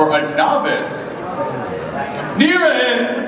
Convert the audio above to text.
for a novice. Near